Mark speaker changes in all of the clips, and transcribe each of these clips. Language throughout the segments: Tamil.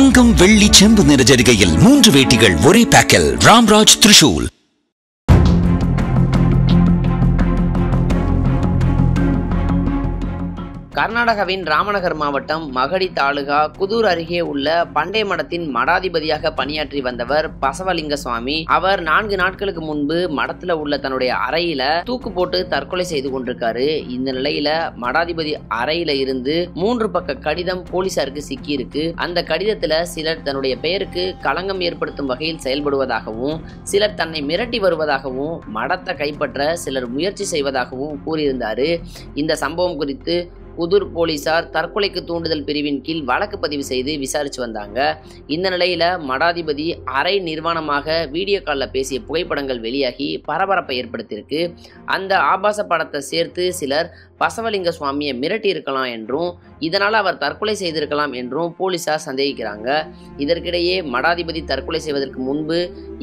Speaker 1: தங்கம் வெள்ளி செம்பு நிற ஜரிகையில் மூன்று வேட்டிகள் ஒரே பேக்கில் ராம்ராஜ் திரிஷூல்.
Speaker 2: கர்நாடகாவின் ராமநகர் மாவட்டம் மகடி தாலுகா குதூர் அருகே உள்ள பண்டை மடத்தின் மடாதிபதியாக பணியாற்றி வந்தவர் பசவலிங்க சுவாமி. அவர் நான்கு நாட்களுக்கு முன்பு மடத்துல உள்ள தன்னுடைய அறையில தூக்கு போட்டு தற்கொலை செய்து கொண்டிருக்காரு. இந்த நிலையில மடாதிபதி அறையில இருந்து மூன்று பக்க கடிதம் போலீசாருக்கு சிக்கி இருக்கு அந்த கடிதத்துல சிலர் தன்னுடைய பெயருக்கு களங்கம் ஏற்படுத்தும் வகையில் செயல்படுவதாகவும் சிலர் தன்னை மிரட்டி வருவதாகவும் மடத்தை கைப்பற்ற சிலர் முயற்சி செய்வதாகவும் கூறியிருந்தாரு. இந்த சம்பவம் குறித்து புதூர் போலீசார் தற்கொலைக்கு தூண்டுதல் பிரிவின் கீழ் வழக்கு பதிவு செய்து விசாரிச்சு வந்தாங்க. இந்த நிலையில மடாதிபதி அரை நிர்வாணமாக வீடியோ காலில் பேசிய புகைப்படங்கள் வெளியாகி பரபரப்பை ஏற்படுத்தியிருக்கு. அந்த ஆபாச படத்தை சேர்த்து சிலர் பசவலிங்க சுவாமியை மிரட்டி இருக்கலாம் என்றும் இதனால் அவர் தற்கொலை செய்திருக்கலாம் என்றும் போலீசார் சந்தேகிக்கிறாங்க. இதற்கிடையே மடாதிபதி தற்கொலை செய்வதற்கு முன்பு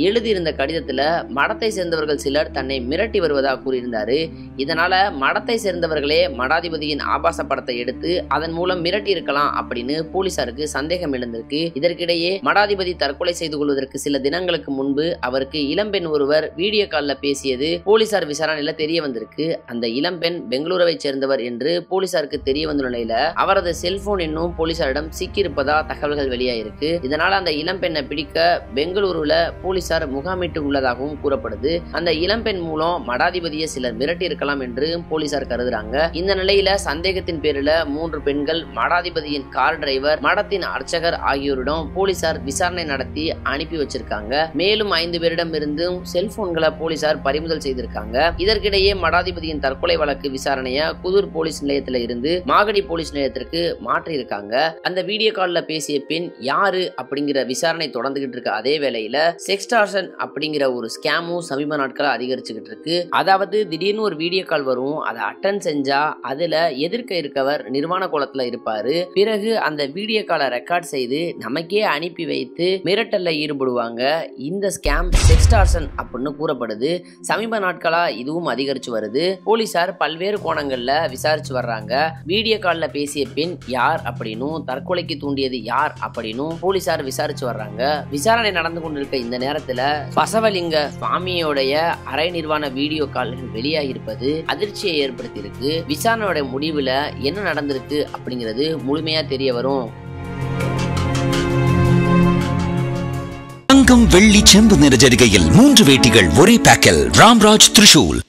Speaker 2: எழுதியிருந்த கடிதத்தில் மடத்தை சேர்ந்தவர்கள் சிலர் தன்னை மிரட்டி வருவதாக கூறியிருந்தார். இதனால் மடத்தை சேர்ந்தவர்களே மடாதிபதியின் ஆபாச படத்தை எடுத்து அதன் மூலம் மிரட்டி இருக்கலாம் அப்படின்னு போலீசாருக்கு சந்தேகம் எழுந்திருக்கு. இதற்கிடையே மடாதிபதி தற்கொலை செய்து கொள்வதற்கு சில தினங்களுக்கு முன்பு அவருக்கு இளம்பெண் ஒருவர் வீடியோ காலில் பேசியது போலீசார் விசாரணையில் தெரிய வந்திருக்கு. அந்த இளம்பெண் பெங்களூருவை சேர்ந்தவர் என்று போலீசாருக்கு தெரிய வந்த நிலையில அவரது செல்போன் இன்னும் போலீசாரிடம் சிக்கியிருப்பதா தகவல்கள் வெளியாயிருக்கு. இதனால அந்த இளம்பெண்ணை பிடிக்க பெங்களூருல போலீசார் முகாமிட்டு உள்ளதாகவும் கூறப்படுது. அந்த இளம்பெண் மூலம் மடாதிபதியை சிலர் மிரட்டி இருக்கலாம் என்று போலீசார் கருதுறாங்க. இந்த நிலையில சந்தேகத்தின் பேரில் மூன்று பெண்கள் மடாதிபதியின் கார் டிரைவர் மடத்தின் அர்ச்சகர் ஆகியோரிடம் போலீசார் விசாரணை நடத்தி அனுப்பி வச்சிருக்காங்க. மேலும் ஐந்து பேரிடம் இருந்தும் செல்போன்களை போலீசார் பறிமுதல் செய்திருக்காங்க. இதற்கிடையே மடாதிபதியின் தற்கொலை வழக்கு விசாரணையை புதூர் போலீஸ் நிலையத்துல இருந்து மாகடி போலீஸ் நிலையத்திற்கு மாற்றி இருக்காங்க. அந்த வீடியோ காலில் பேசிய பின் யாரு அப்படிங்கிற விசாரணை தொடர்ந்துகிட்டு இருக்க அதே வேளையில செக்ஸ்டார்ஷன் அப்படிங்கிற ஒரு ஸ்கேமும் சமீப நாட்களா அதிகரிச்சுக்கிட்டு இருக்கு. அதாவது திடீர்னு ஒரு வீடியோ கால் வரும் அதை அட்டன் செஞ்சா அதுல எதிர்க்க இருக்கவர் நிர்வாண கோலத்துல இருப்பாரு. பிறகு அந்த வீடியோ காலை ரெக்கார்ட் செய்து நமக்கே அனுப்பி வைத்து மிரட்டல்ல ஈடுபடுவாங்க. இந்த ஸ்கேம் செக்ஸ்டார்ஷன் அப்படின்னு கூறப்படுது. சமீப நாட்களா இதுவும் அதிகரிச்சு வருது. போலீசார் பல்வேறு கோணங்கள்ல விசாரிச்சு வர்றாங்க. வீடியோ கால்ல பேசிய பெண் யார் அப்படின்னும் தற்கொலைக்கு தூண்டியது யார் அப்படின்னும் போலீசார் விசாரிச்சு வர்றாங்க. விசாரணை நடந்து கொண்டிருக்க இந்த நேரத்துல பசவலிங்க சுவாமியோடைய அரை நிர்வாண வீடியோ கால்கள் வெளியாகி இருப்பது அதிர்ச்சியை ஏற்படுத்தியிருக்கு. விசாரணையோட முடிவுல என்ன நடந்திருக்கு அப்படிங்கிறது முழுமையா தெரிய வரும்.
Speaker 1: தங்கம் வெள்ளி செம்பு நிற ஜரிகையில் மூன்று வேட்டிகள் ஒரே பேக்கல் ராம்ராஜ் திரிஷூல்